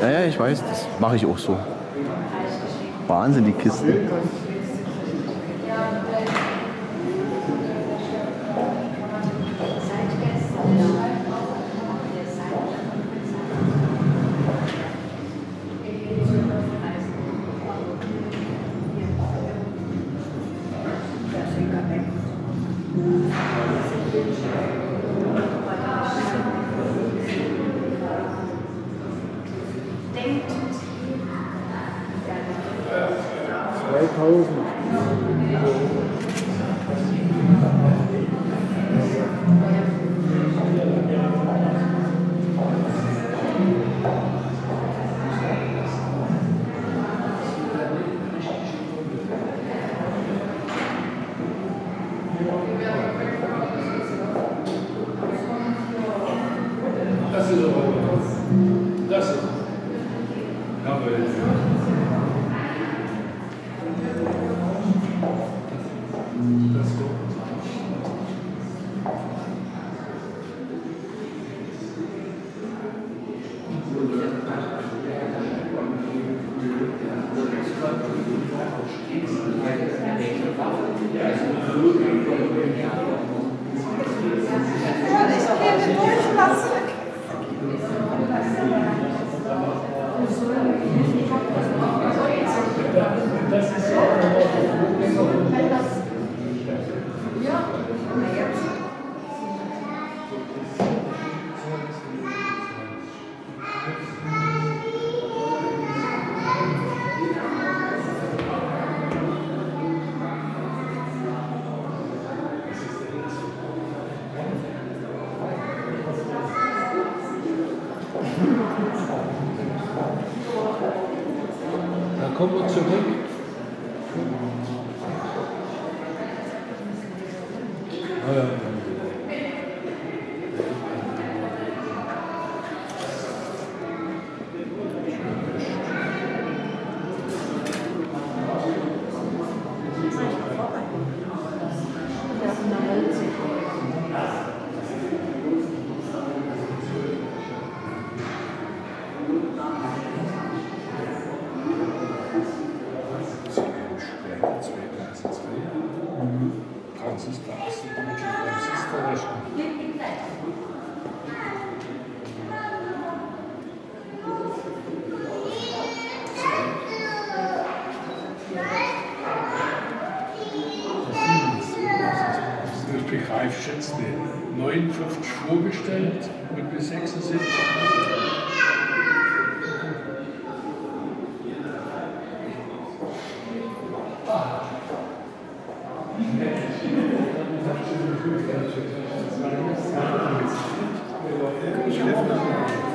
Ja, ja, ich weiß, das mache ich auch so. Wahnsinn, die Kisten. Das ist aber Das Amen. 59 vorgestellt und bis 76 Ich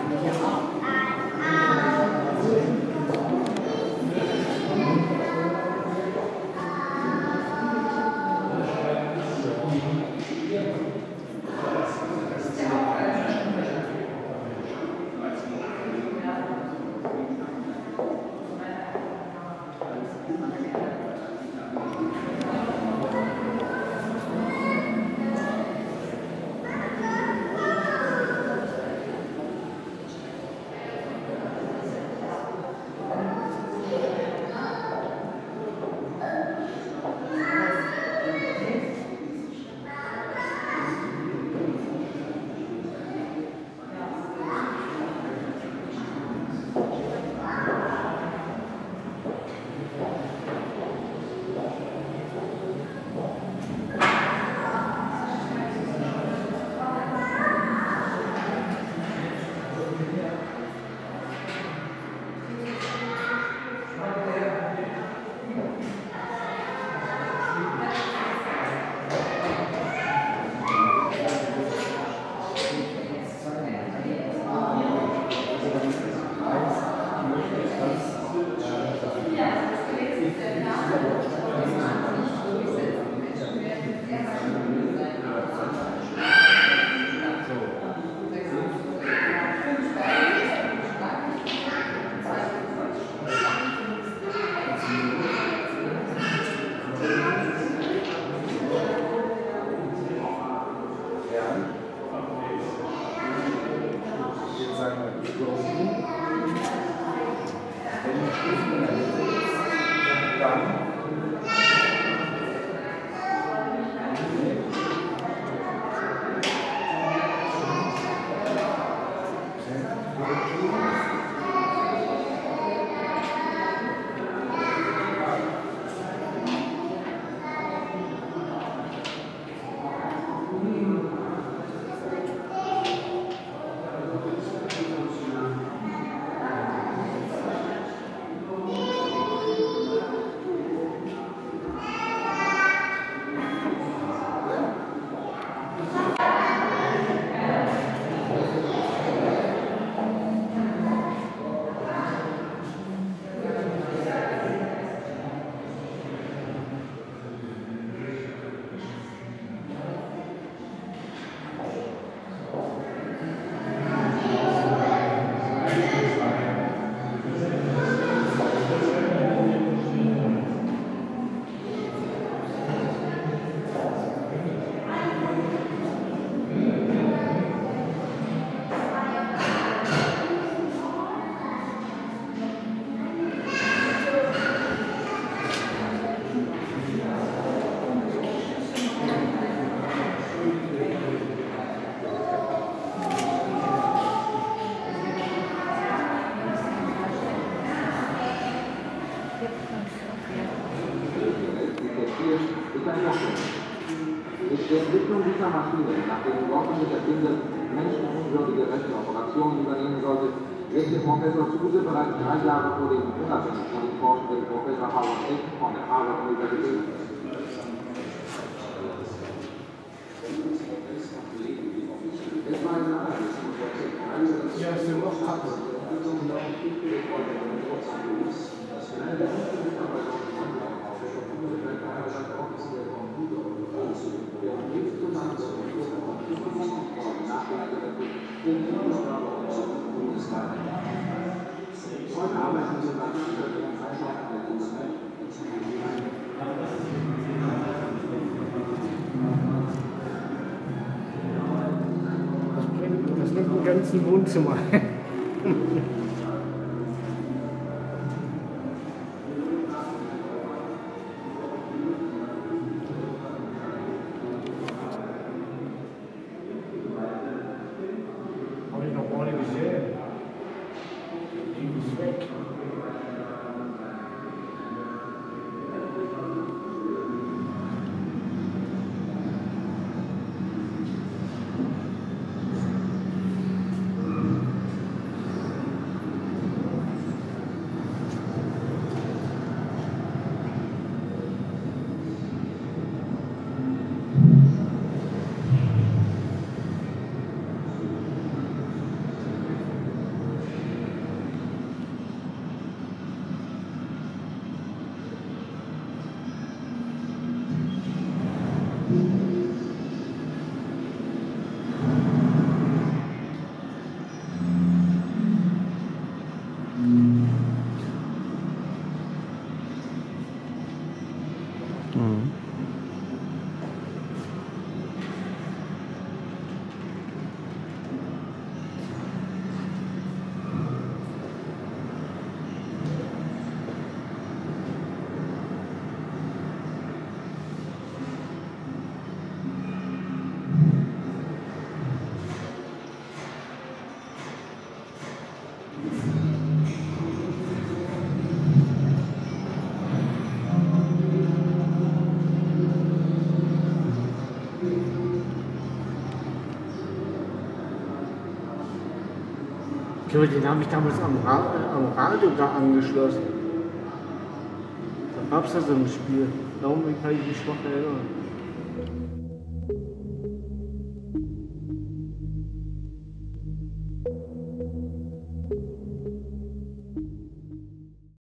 Familie nach den Worten des Erfinders menschenunwürdige rechte Operationen übernehmen sollte, legte Professor Zuse bereits drei Jahre vor dem unabhängig von den forschenden Professor Howard Aiken von der Harvard-Universität es war eine Ja, ist ja noch Kacke. Das ein ganzen Wohnzimmer. Habe ich noch nicht gesehen. Ich glaube, den habe ich damals am, Ra äh, am Radio da angeschlossen. Da gab es ja so ein Spiel. Darum kann ich mich schwach erinnern.